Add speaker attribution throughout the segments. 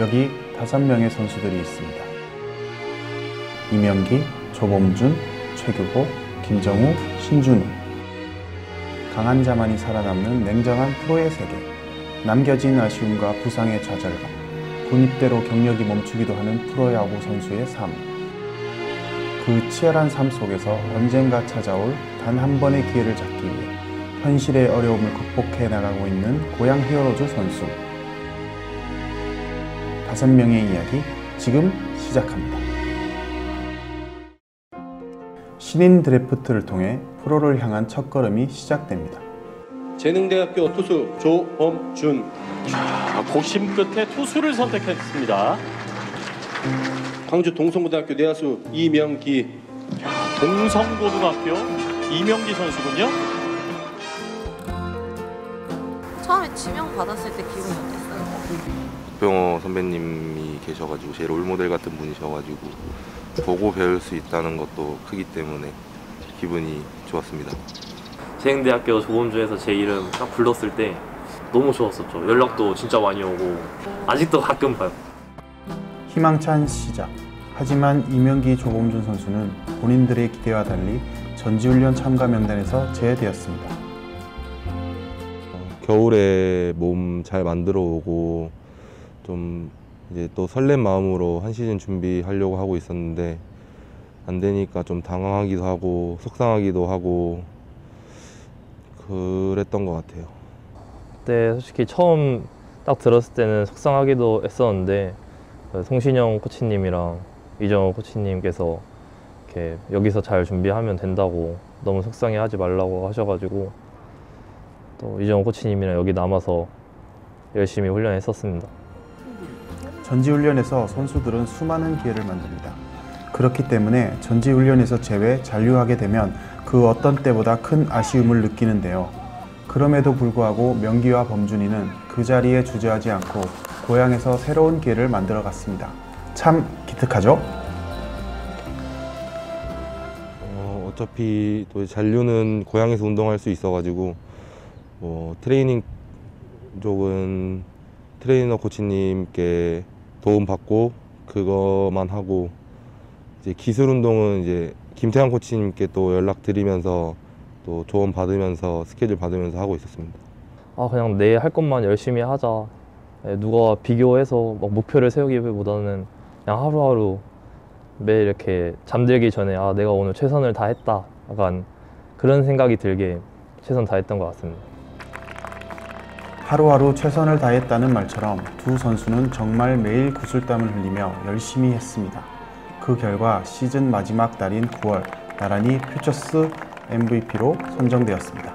Speaker 1: 여기 다섯 명의 선수들이 있습니다. 이명기, 조범준, 최규호, 김정우, 신준우. 강한 자만이 살아남는 냉정한 프로의 세계. 남겨진 아쉬움과 부상의 좌절감. 군입대로 경력이 멈추기도 하는 프로야구 선수의 삶. 그 치열한 삶 속에서 언젠가 찾아올 단 한 번의 기회를 잡기 위해 현실의 어려움을 극복해 나가고 있는 고향 히어로즈 선수. 다섯 명의 이야기 지금 시작합니다. 신인 드래프트를 통해 프로를 향한 첫걸음이 시작됩니다.
Speaker 2: 재능대학교 투수 조범준
Speaker 3: 아, 고심 끝에 투수를 선택했습니다.
Speaker 2: 광주 동성고등학교 내야수 이명기
Speaker 3: 동성고등학교 이명기 선수군요.
Speaker 4: 처음에 지명 받았을 때 기분이 어땠어요?
Speaker 5: 박병호 선배님이 계셔가지고 제 롤모델 같은 분이셔가지고 보고 배울 수 있다는 것도 크기 때문에 기분이 좋았습니다.
Speaker 6: 재행대학교 조범주에서 제 이름 딱 불렀을 때 너무 좋았었죠. 연락도 진짜 많이 오고 아직도 가끔 봐요.
Speaker 1: 희망찬 시작. 하지만 이명기 조범준 선수는 본인들의 기대와 달리 전지훈련 참가 명단에서 제외되었습니다.
Speaker 5: 겨울에 몸 잘 만들어 오고 좀 이제 또 설렘 마음으로 한 시즌 준비하려고 하고 있었는데 안 되니까 좀 당황하기도 하고 속상하기도 하고 그랬던 것 같아요.
Speaker 6: 그때 솔직히 처음 딱 들었을 때는 속상하기도 했었는데 그 송신영 코치님이랑 이정호 코치님께서 이렇게 여기서 잘 준비하면 된다고 너무 속상해하지 말라고 하셔가지고 또 이정호 코치님이랑 여기 남아서 열심히 훈련했었습니다.
Speaker 1: 전지훈련에서 선수들은 수많은 기회를 만듭니다. 그렇기 때문에 전지훈련에서 제외 잔류하게 되면 그 어떤 때보다 큰 아쉬움을 느끼는데요. 그럼에도 불구하고 명기와 범준이는 그 자리에 주저하지 않고 고향에서 새로운 기회를 만들어 갔습니다. 참 기특하죠?
Speaker 5: 어, 어차피 또 잔류군 고향에서 운동할 수 있어가지고 뭐 트레이닝 쪽은 트레이너 코치님께 도움 받고 그거만 하고 이제 기술 운동은 이제 김태환 코치님께 또 연락 드리면서 또 조언 받으면서 스케줄 받으면서 하고 있었습니다.
Speaker 6: 아 그냥 내 할 것만 열심히 하자. 예, 누가 비교해서 막 목표를 세우기보다는 그냥 하루하루 매일 이렇게 잠들기 전에 아 내가 오늘 최선을 다했다. 약간 그런 생각이 들게 최선 다했던 것 같습니다.
Speaker 1: 하루하루 최선을 다했다는 말처럼 두 선수는 정말 매일 구슬땀을 흘리며 열심히 했습니다. 그 결과 시즌 마지막 달인 9월 나란히 퓨처스 MVP로 선정되었습니다.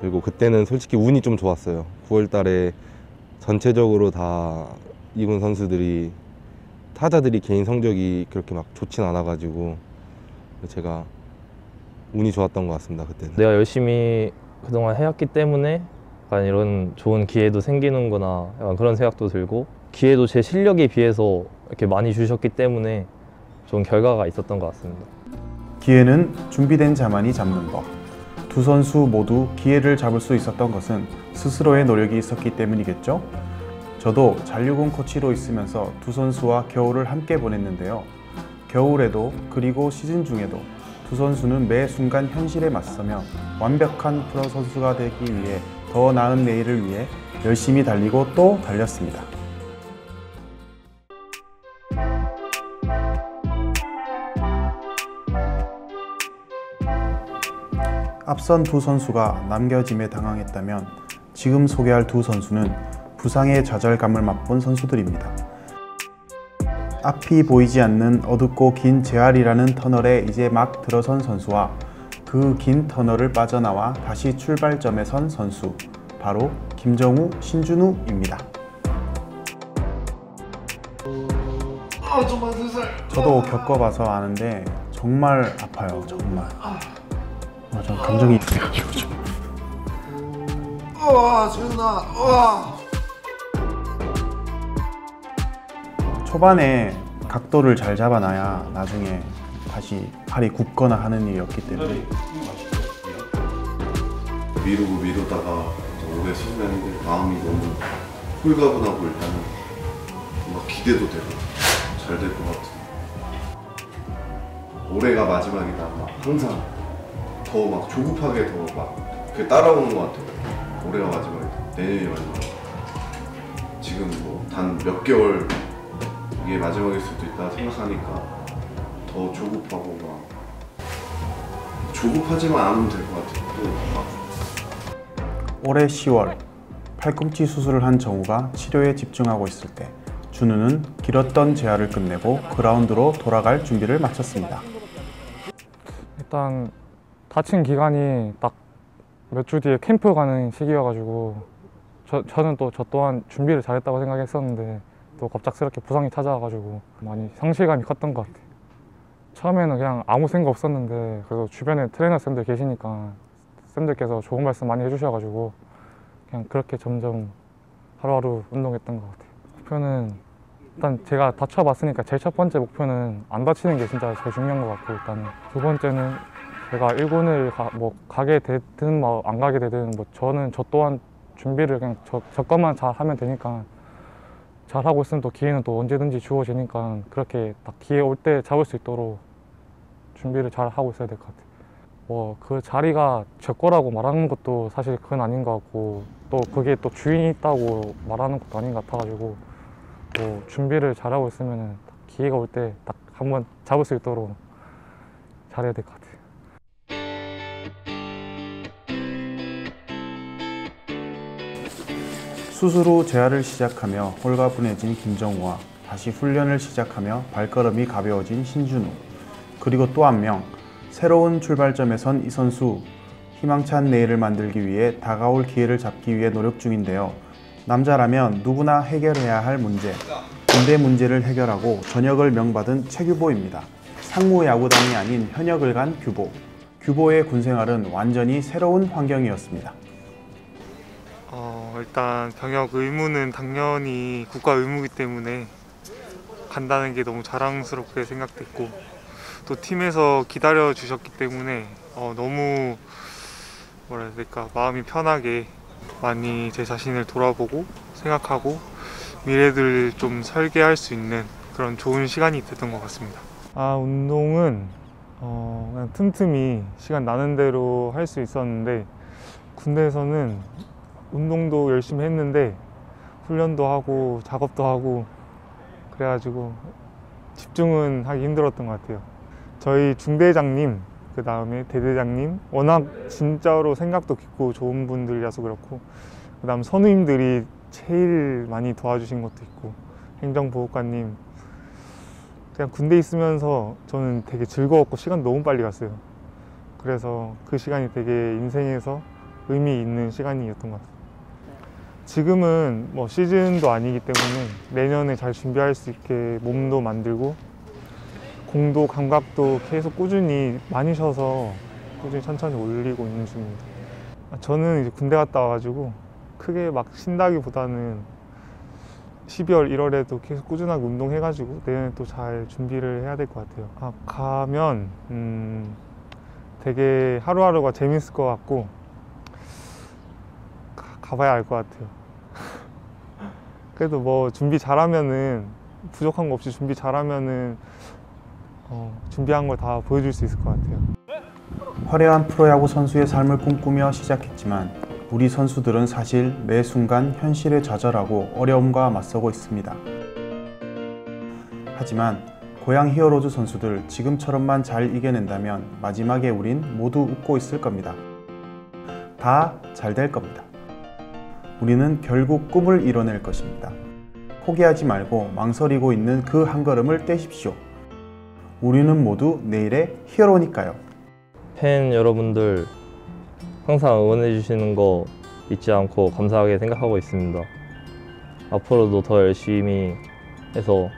Speaker 5: 그리고 그때는 솔직히 운이 좀 좋았어요. 9월 달에 전체적으로 다 이군 선수들이 타자들이 개인 성적이 그렇게 막 좋진 않아가지고 제가 운이 좋았던 것 같습니다. 그때는.
Speaker 6: 내가 열심히 그동안 해왔기 때문에 약간 이런 좋은 기회도 생기는구나 약간 그런 생각도 들고 기회도 제 실력에 비해서 이렇게 많이 주셨기 때문에 좋은 결과가 있었던 것 같습니다.
Speaker 1: 기회는 준비된 자만이 잡는 법. 두 선수 모두 기회를 잡을 수 있었던 것은 스스로의 노력이 있었기 때문이겠죠? 저도 잔류군 코치로 있으면서 두 선수와 겨울을 함께 보냈는데요. 겨울에도 그리고 시즌 중에도 두 선수는 매 순간 현실에 맞서며 완벽한 프로 선수가 되기 위해 더 나은 내일을 위해 열심히 달리고 또 달렸습니다. 앞선 두 선수가 남겨짐에 당황했다면 지금 소개할 두 선수는 부상의 좌절감을 맛본 선수들입니다. 앞이 보이지 않는 어둡고 긴 재활이라는 터널에 이제 막 들어선 선수와 그 긴 터널을 빠져나와 다시 출발점에 선 선수 바로 김정우, 신준우입니다. 저도 겪어봐서 아는데 정말 아파요, 정말. 아, 전 감정이 있어가지고 좀. 초반에 각도를 잘 잡아놔야 나중에 다시 팔이 굽거나 하는 일이었기 때문에.
Speaker 7: 미루고 미루다가 좀 오래 신나는데 마음이 너무 홀가분하고 일단은 막 기대도 되고 잘 될 것 같은 올해가 마지막이다. 막 항상 더 막 조급하게 더 막 그게 따라오는 것 같아요. 올해가 마지막이다. 내년이 마지막. 지금 뭐 단 몇 개월 이게 마지막일 수도 있다 생각하니까 더 조급하고 막 조급하지만 않으면 될 것 같아요 또막
Speaker 1: 올해 10월 팔꿈치 수술을 한 정우가 치료에 집중하고 있을 때 준우는 길었던 재활을 끝내고 그라운드로 돌아갈 준비를 마쳤습니다.
Speaker 8: 일단 다친 기간이 딱 몇 주 뒤에 캠프 가는 시기여가지고 저, 저는 또 저 또한 준비를 잘했다고 생각했었는데 또 갑작스럽게 부상이 찾아와가지고 많이 상실감이 컸던 것 같아요. 처음에는 그냥 아무 생각 없었는데 그래도 주변에 트레이너 쌤들 계시니까 쌤들께서 좋은 말씀 많이 해주셔가지고 그냥 그렇게 점점 하루하루 운동했던 것 같아요. 목표는 일단 제가 다쳐봤으니까 제일 첫 번째 목표는 안 다치는 게 진짜 제일 중요한 것 같고 일단은 두 번째는 제가 1군을 가, 뭐 가게 되든 뭐 안 가게 되든 뭐 저는 저 또한 준비를 그냥 저, 저 것만 잘 하면 되니까 잘 하고 있으면 또 기회는 또 언제든지 주어지니까 그렇게 딱 기회 올 때 잡을 수 있도록 준비를 잘 하고 있어야 될 것 같아요. 뭐 그 자리가 제 거라고 말하는 것도 사실 그건 아닌 것 같고 또 그게 또 주인이 있다고 말하는 것도 아닌 것 같아가지고 뭐 준비를 잘하고 있으면은 딱 기회가 올 때 딱 한번 잡을 수 있도록 잘해야 될 것 같아요.
Speaker 1: 후 재활을 시작하며 홀가분해진 김정우와 다시 훈련을 시작하며 발걸음이 가벼워진 신준우 그리고 또 한 명 새로운 출발점에 선 이 선수 희망찬 내일을 만들기 위해 다가올 기회를 잡기 위해 노력 중인데요. 남자라면 누구나 해결해야 할 문제 군대 문제를 해결하고 전역을 명받은 최규보입니다. 상무 야구단이 아닌 현역을 간 규보 규보의 군 생활은 완전히 새로운 환경이었습니다.
Speaker 9: 어, 일단 병역 의무는 당연히 국가 의무이기 때문에 간다는 게 너무 자랑스럽게 생각됐고 또 팀에서 기다려 주셨기 때문에 어, 너무 뭐라 해야 될까 마음이 편하게 많이 제 자신을 돌아보고 생각하고 미래를 좀 설계할 수 있는 그런 좋은 시간이 됐던 것 같습니다. 아 운동은 어, 그냥 틈틈이 시간 나는 대로 할 수 있었는데 군대에서는 운동도 열심히 했는데 훈련도 하고 작업도 하고 그래가지고 집중은 하기 힘들었던 것 같아요. 저희 중대장님 그 다음에 대대장님 워낙 진짜로 생각도 깊고 좋은 분들이라서 그렇고 그 다음 선우님들이 제일 많이 도와주신 것도 있고 행정보호관님 그냥 군대 있으면서 저는 되게 즐거웠고 시간 너무 빨리 갔어요. 그래서 그 시간이 되게 인생에서 의미 있는 시간이었던 것 같아요. 지금은 뭐 시즌도 아니기 때문에 내년에 잘 준비할 수 있게 몸도 만들고 공도 감각도 계속 꾸준히 많이 쉬어서 꾸준히 천천히 올리고 있는 중입니다. 아, 저는 이제 군대 갔다 와가지고 크게 막 쉰다기보다는 12월, 1월에도 계속 꾸준하게 운동해가지고 내년에 또 잘 준비를 해야 될 것 같아요. 아, 가면 음, 되게 하루하루가 재밌을 것 같고 가, 가봐야 알 것 같아요. 그래도 뭐 준비 잘하면은 부족한 거 없이 준비 잘하면은 어, 준비한 걸 다 보여줄 수 있을 것 같아요.
Speaker 1: 화려한 프로야구 선수의 삶을 꿈꾸며 시작했지만 우리 선수들은 사실 매 순간 현실에 좌절하고 어려움과 맞서고 있습니다. 하지만 고향 히어로즈 선수들 지금처럼만 잘 이겨낸다면 마지막에 우린 모두 웃고 있을 겁니다. 다 잘 될 겁니다. 우리는 결국 꿈을 이뤄낼 것입니다. 포기하지 말고 망설이고 있는 그 한 걸음을 떼십시오. 우리는 모두 내일의 히어로니까요.
Speaker 6: 팬 여러분들 항상 응원해 주시는 거 잊지 않고 감사하게 생각하고 있습니다. 앞으로도 더 열심히 해서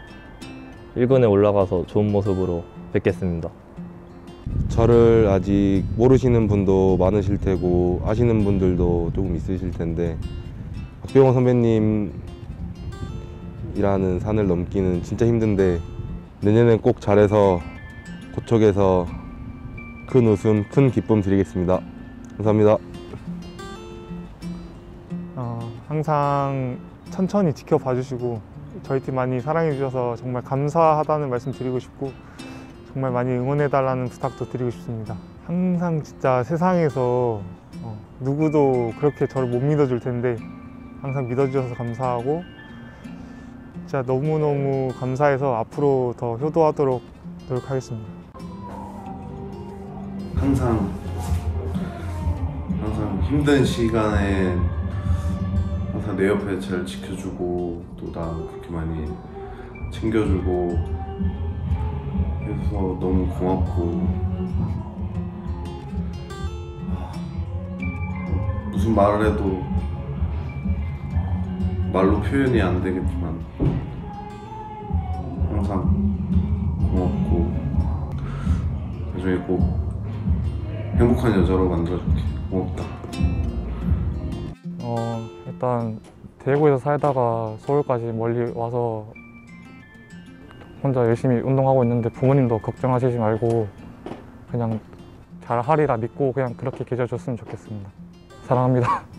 Speaker 6: 1군에 올라가서 좋은 모습으로 뵙겠습니다.
Speaker 5: 저를 아직 모르시는 분도 많으실 테고 아시는 분들도 조금 있으실 텐데 박병호 선배님이라는 산을 넘기는 진짜 힘든데 내년엔 꼭 잘해서 고척에서 큰 웃음, 큰 기쁨 드리겠습니다. 감사합니다.
Speaker 9: 항상 천천히 지켜봐 주시고 저희 팀 많이 사랑해 주셔서 정말 감사하다는 말씀 드리고 싶고 정말 많이 응원해 달라는 부탁도 드리고 싶습니다. 항상 진짜 세상에서 어, 누구도 그렇게 저를 못 믿어줄 텐데 항상 믿어주셔서 감사하고 진짜 너무너무 감사해서 앞으로 더 효도하도록 노력하겠습니다.
Speaker 7: 항상 항상 힘든 시간에 항상 내 옆에 잘 지켜주고 또 나 그렇게 많이 챙겨주고 해서 너무 고맙고 아, 무슨 말을 해도 말로 표현이 안 되겠지만 항상 고맙고 나중에 꼭 행복한 여자로 만들어줄게. 고맙다.
Speaker 8: 어, 일단 대구에서 살다가 서울까지 멀리 와서 혼자 열심히 운동하고 있는데 부모님도 걱정하시지 말고 그냥 잘 하리라 믿고 그냥 그렇게 계셔줬으면 좋겠습니다. 사랑합니다.